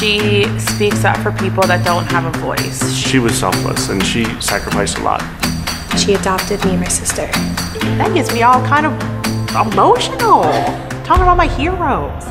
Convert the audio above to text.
She speaks up for people that don't have a voice. She was selfless and she sacrificed a lot. She adopted me and my sister. That gets me all kind of emotional. Talking about my heroes.